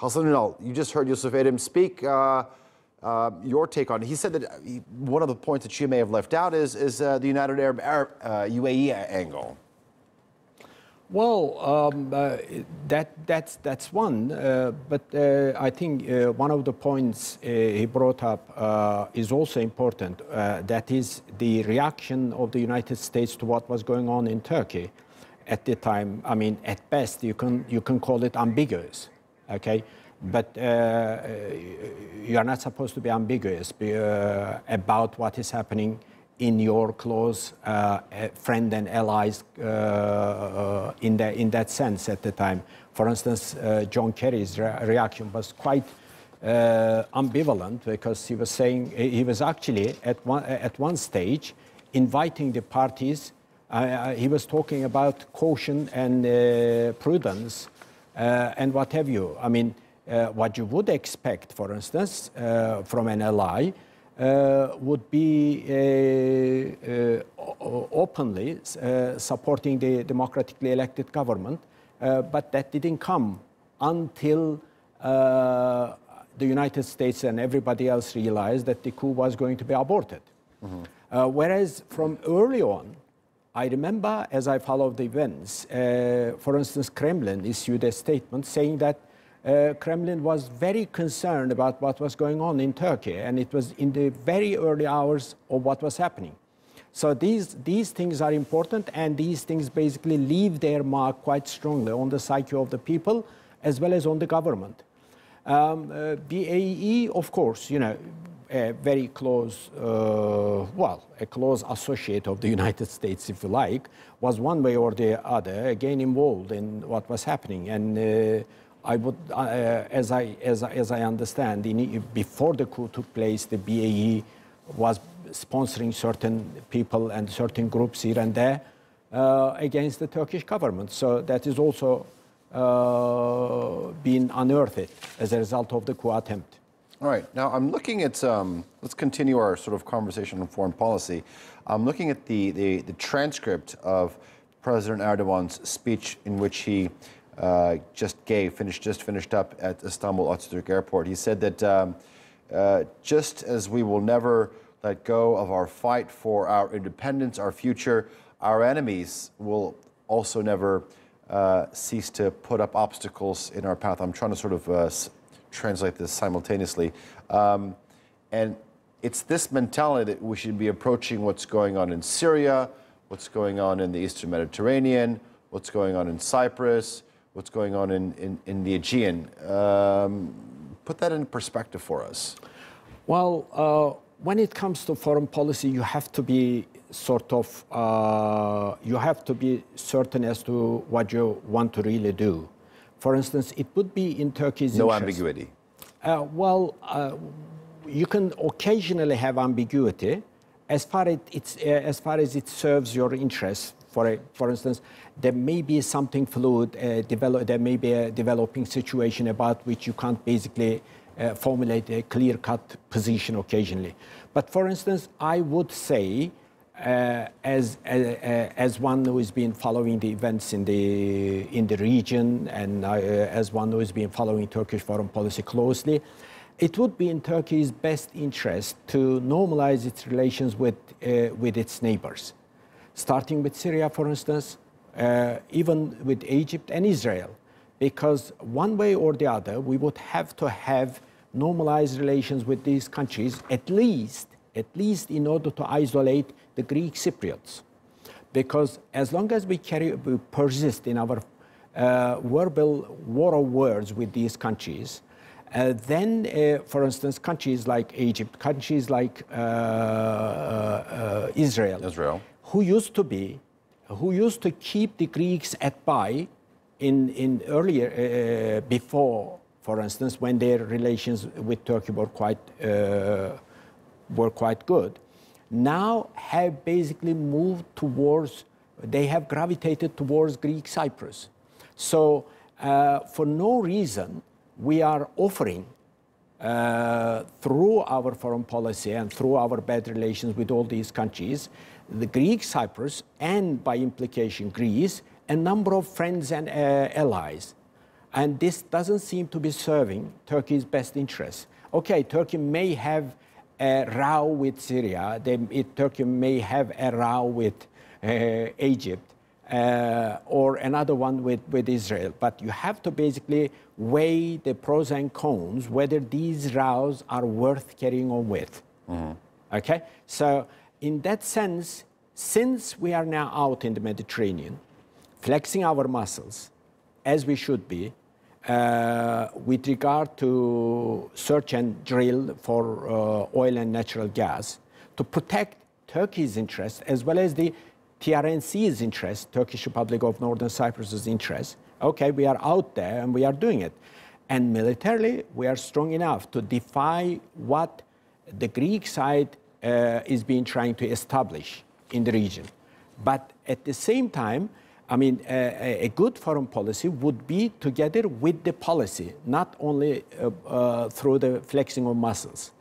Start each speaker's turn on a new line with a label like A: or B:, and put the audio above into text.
A: Hasan Unal, you just heard Yusuf Erim speak. Uh, uh, your take on it. He said that he, one of the points that you may have left out is, is uh, the United Arab, Arab UAE uh, angle.
B: Well, um, uh, that that's that's one, uh, but uh, I think uh, one of the points uh, he brought up uh, is also important. that is the reaction of the United States to what was going on in Turkey at the time. I mean, at best, you can you can call it ambiguous, okay? But you are not supposed to be ambiguous about what is happening in your close uh, friend and allies uh, uh, in, the, in that sense at the time. For instance, uh, John Kerry's re reaction was quite uh, ambivalent because he was saying he was actually at one, at one stage inviting the parties. Uh, he was talking about caution and prudence and what have you. I mean, what you would expect, for instance, from an ally uh, would be uh, uh, openly supporting the democratically elected government, but that didn't come until the United States and everybody else realized that the coup was going to be aborted. Mm -hmm. whereas from early on, I remember as I followed the events, for instance, Kremlin issued a statement saying that uh, Kremlin was very concerned about what was going on in Turkey, and it was in the very early hours of what was happening. So these, these things are important, and these things basically leave their mark quite strongly on the psyche of the people as well as on the government. Um, uh, UAE, of course, you know, a very close, uh, well, a close associate of the United States, if you like, was one way or the other again involved in what was happening. And uh, I would, uh, as, I, as, as I understand, in, before the coup took place, the UAE was sponsoring certain people and certain groups here and there uh, against the Turkish government. So that is also uh, being unearthed as a result of the coup attempt.
A: All right. Now I'm looking at, um, let's continue our sort of conversation on foreign policy. I'm looking at the, the, the transcript of President Erdogan's speech in which he uh, just gave, finished, just finished up at Istanbul Ataturk Airport. He said that um, uh, just as we will never let go of our fight for our independence, our future, our enemies will also never uh, cease to put up obstacles in our path. I'm trying to sort of uh, translate this simultaneously. Um, and it's this mentality that we should be approaching what's going on in Syria, what's going on in the Eastern Mediterranean, what's going on in Cyprus, what's going on in, in, in the Aegean. Um, put that in perspective for us.
B: Well, uh, when it comes to foreign policy, you have to be sort of, uh, you have to be certain as to what you want to really do. For instance, it would be in Turkey's
A: No
B: interest.
A: ambiguity.
B: Uh, well, uh, you can occasionally have ambiguity as far, it, uh, as far as it serves your interests for, a, for instance, there may be something fluid, uh, develop, there may be a developing situation about which you can't basically uh, formulate a clear-cut position occasionally. But for instance, I would say, uh, as, uh, uh, as one who has been following the events in the, in the region and uh, as one who has been following Turkish foreign policy closely, it would be in Turkey's best interest to normalize its relations with, with its neighbors. Starting with Syria, for instance, uh, even with Egypt and Israel, because one way or the other, we would have to have normalized relations with these countries, at least, at least in order to isolate the Greek Cypriots. Because as long as we, carry, we persist in our uh, verbal war of words with these countries, uh, then, uh, for instance, countries like Egypt, countries like uh, uh, uh Israel,
A: Israel,
B: who used to be, who used to keep the Greeks at bay in, in earlier, uh, before, for instance, when their relations with Turkey were quite, uh, were quite good, now have basically moved towards, they have gravitated towards Greek Cyprus. So uh, for no reason, we are offering uh, through our foreign policy and through our bad relations with all these countries, the Greek Cyprus, and by implication Greece, a number of friends and uh, allies. And this doesn't seem to be serving Turkey's best interests. Okay, Turkey may have a row with Syria, they, it, Turkey may have a row with uh, Egypt, uh, or another one with, with Israel. But you have to basically weigh the pros and cons, whether these rows are worth carrying on with. Okay? So, in that sense, since we are now out in the Mediterranean, flexing our muscles, as we should be, with regard to search and drill for uh, oil and natural gas, to protect Turkey's interests as well as the TRNC's interest, Turkish Republic of Northern Cyprus's interest. Okay, we are out there and we are doing it. And militarily, we are strong enough to defy what the Greek side uh, is being trying to establish in the region. But at the same time, I mean, a, a good foreign policy would be together with the policy, not only uh, uh, through the flexing of muscles.